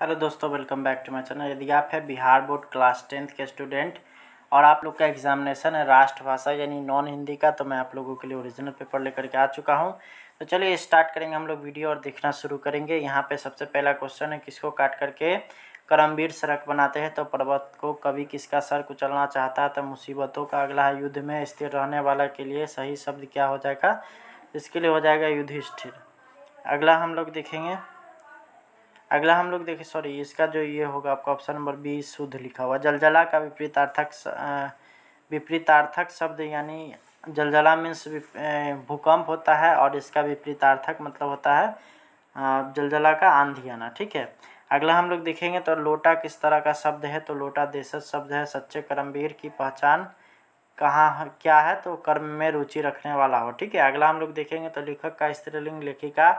Hello दोस्तों, welcome back to my channel. यदि आप है बिहार बोर्ड क्लास टेंथ के स्टूडेंट और आप लोग का एग्जामिनेशन है राष्ट्रभाषा यानी नॉन हिंदी का तो मैं आप लोगों के लिए ओरिजिनल पेपर लेकर के आ चुका हूँ। तो चलिए स्टार्ट करेंगे, हम लोग वीडियो और देखना शुरू करेंगे। यहाँ पे सबसे पहला क्वेश्चन है, किसको काट करके करमवीर सड़क बनाते हैं? तो पर्वत को कभी किसका सर कुचलना चाहता है? तो मुसीबतों का अगला युद्ध में स्थिर रहने वाला के लिए सही शब्द क्या हो जाएगा? इसके लिए हो जाएगा युधिष्ठिर। अगला हम लोग देखेंगे। अगला हम लोग देखें सॉरी इसका जो ये होगा, आपका ऑप्शन नंबर बी शुद्ध लिखा हुआ। जलजला का विपरीतार्थक विपरीतार्थक शब्द यानी जलजला मीन्स भूकंप होता है और इसका विपरीतार्थक मतलब होता है जलजला का आंधी आना ठीक है? अगला हम लोग देखेंगे तो लोटा किस तरह का शब्द है? तो लोटा देशज शब्द है, सच्चे कर्मवीर की पहचान कहाँ क्या है? तो कर्म में रुचि रखने वाला हो, ठीक है? अगला हम लोग देखेंगे तो लेखक का स्त्रीलिंग लेखिका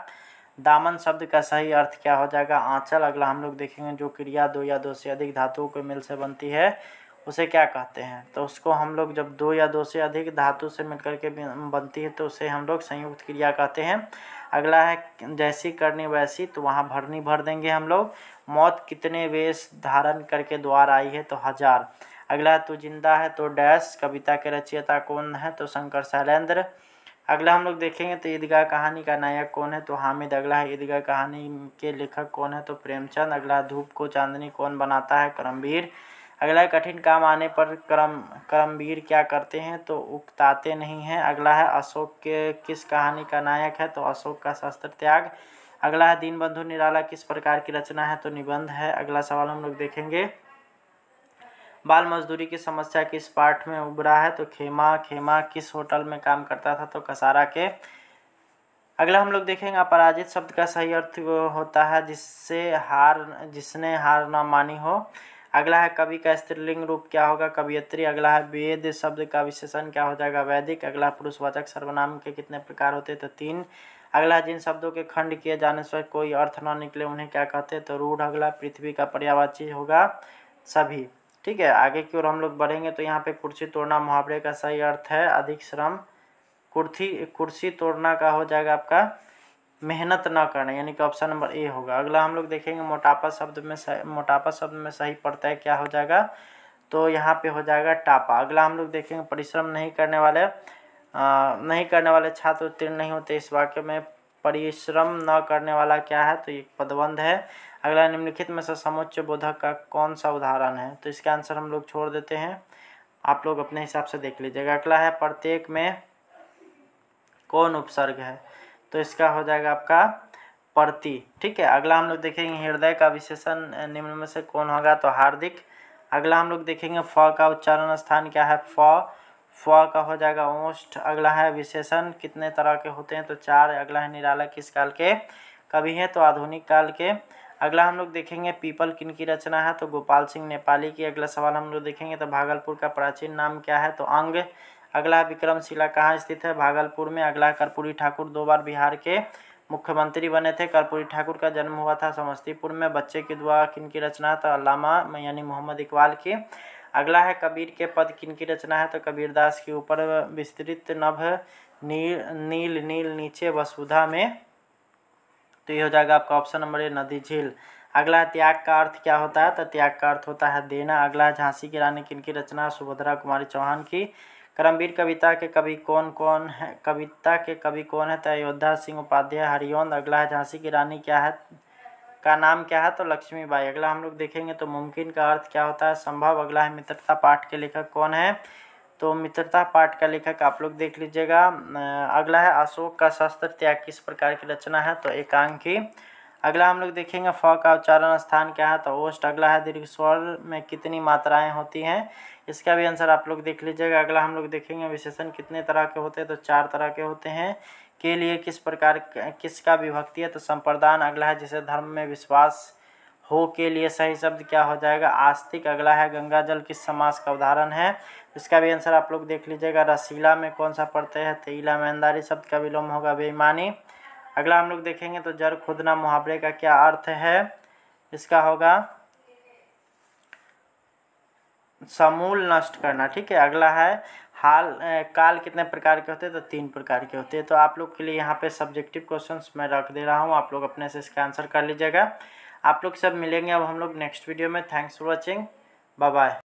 दामन शब्द का सही अर्थ क्या हो जाएगा? आंचल, अगला हम लोग देखेंगे जो क्रिया दो या दो से अधिक धातुओं के मिल से बनती है, उसे क्या कहते हैं? तो उसको हम लोग जब दो या दो से अधिक धातु से मिलकर के बनती है तो उसे हम लोग संयुक्त क्रिया कहते हैं। अगला है, जैसी करनी वैसी तो वहाँ भरनी भर देंगे हम लोग। मौत कितने वेश धारण करके द्वार आई है तो हज़ार। अगला है तो ज़िंदा है तो डैश, कविता के रचयिता कौन है तो शंकर शैलेंद्र। अगला हम लोग देखेंगे तो ईदगाह कहानी का नायक कौन है? तो हामिद, अगला है ईदगाह कहानी के लेखक कौन है? तो प्रेमचंद, अगला धूप को चांदनी कौन बनाता है? करमवीर अगला कठिन काम आने पर करम करमवीर क्या करते हैं? तो उकताते नहीं हैं। अगला है अशोक के किस कहानी का नायक है? तो अशोक का शस्त्र त्याग। अगला है दीनबंधु निराला किस प्रकार की रचना है? तो निबंध है। अगला सवाल हम लोग देखेंगे। बाल मजदूरी की समस्या किस पार्ट में उभरा है? तो खेमा खेमा किस होटल में काम करता था? तो कसारा के। अगला हम लोग देखेंगे अपराजित शब्द का सही अर्थ होता है जिससे हार, जिसने हार न मानी हो। अगला है कवि का स्त्रीलिंग रूप क्या होगा? कवियत्री। अगला है वेद शब्द का विशेषण क्या हो जाएगा? वैदिक। अगला पुरुषवाचक सर्वनाम के कितने प्रकार होते हैं? तो तीन। अगला, जिन शब्दों के खंड किए जाने से कोई अर्थ न निकले, उन्हें क्या कहते हैं? तो रूढ़। अगला, पृथ्वी का पर्यावाची होगा। सभी। ठीक है आगे की ओर हम लोग बढ़ेंगे तो यहाँ पे कुर्सी तोड़ना मुहावरे का सही अर्थ है अधिक श्रम कुर्सी कुर्सी तोड़ना का हो जाएगा आपका मेहनत न करना यानी कि ऑप्शन नंबर ए होगा। अगला हम लोग देखेंगे मोटापा शब्द में सही मोटापा शब्द में सही पड़ता है क्या हो जाएगा? तो यहाँ पे हो जाएगा टापा। अगला हम लोग देखेंगे परिश्रम नहीं करने वाले आ, नहीं करने वाले छात्र उत्तीर्ण नहीं होते इस वाक्य में परिश्रम न करने वाला क्या है? तो एक पदबंध है। अगला निम्नलिखित में से समुच्च बोधक का कौन सा उदाहरण है? तो इसका आंसर हम लोग छोड़ देते हैं। आप लोग अपने हिसाब से देख लीजिएगा। अगला है, प्रत्येक में कौन उपसर्ग है? तो इसका हो जाएगा आपका प्रति। ठीक है, अगला हम लोग देखेंगे हृदय का विशेषण, निम्न में से कौन होगा? तो हार्दिक। अगला हम लोग देखेंगे फ का उच्चारण स्थान क्या है? फ फ का हो जाएगा ओष्ठ अगला है विशेषण, कितने तरह के होते हैं? तो चार, अगला है निराला किस काल के? कभी हैं तो आधुनिक काल के। अगला हम लोग देखेंगे पीपल किन की रचना है? तो गोपाल सिंह नेपाली की। अगला सवाल हम लोग देखेंगे तो भागलपुर का प्राचीन नाम क्या है? तो अंग। अगला विक्रमशिला कहाँ स्थित है? भागलपुर में। अगला कर्पूरी ठाकुर दो बार बिहार के मुख्यमंत्री बने थे। कर्पूरी ठाकुर का जन्म हुआ था समस्तीपुर में। बच्चे की दुआ किन की रचना है? तो अलामा यानी मोहम्मद इकबाल की। अगला है कबीर के पद, किन की रचना है? तो कबीरदास के ऊपर विस्तृत नभ, नील नील नील, नीचे वसुधा में। तो ये हो जाएगा आपका ऑप्शन नंबर ए, नदी झील। अगला त्याग का अर्थ क्या होता है? तो त्याग का अर्थ होता है देना। अगला झांसी की रानी, किन की रचना सुभद्रा कुमारी चौहान की। करमवीर कविता के कवि कौन कौन है? कविता के कवि कौन है? तो अयोध्या सिंह उपाध्याय हरिओंद अगला है झांसी की रानी क्या है? का नाम क्या है? तो लक्ष्मी बाई अगला हम लोग देखेंगे तो मुमकिन का अर्थ क्या होता है? संभव। अगला है मित्रता पाठ के लेखक कौन है? तो मित्रता पाठ का लेखक आप लोग देख लीजिएगा। अगला है अशोक का शस्त्र त्याग किस प्रकार की रचना है? तो एकांकी। अगला हम लोग देखेंगे फ का उच्चारण स्थान क्या है? तो ओष्ट अगला है दीर्घ स्वर में कितनी मात्राएँ होती हैं? इसका भी आंसर आप लोग देख लीजिएगा। अगला हम लोग देखेंगे विशेषण कितने तरह के होते हैं? तो चार तरह के होते हैं। के लिए किस प्रकार किसका विभक्ति है? तो संप्रदान अगला है, जिसे धर्म में विश्वास हो के लिए सही शब्द क्या हो जाएगा? आस्तिक अगला है, गंगा जल किस समास का उदाहरण है? इसका भी आंसर आप लोग देख लीजिएगा। रसीला में कौन सा पढ़ते हैं? तेईला मेहंदारी शब्द का विलोम होगा, बेईमानी। अगला हम लोग देखेंगे तो जड़ खुदना मुहावरे का क्या अर्थ है? इसका होगा, समूल नष्ट करना, ठीक है? अगला है हाल काल कितने प्रकार के होते हैं तो तीन प्रकार के होते हैं। तो आप लोग के लिए यहाँ पे सब्जेक्टिव क्वेश्चंस मैं रख दे रहा हूँ। आप लोग अपने से इसका आंसर कर लीजिएगा। आप लोग सब मिलेंगे। अब हम लोग नेक्स्ट वीडियो में। Thanks for watching bye bye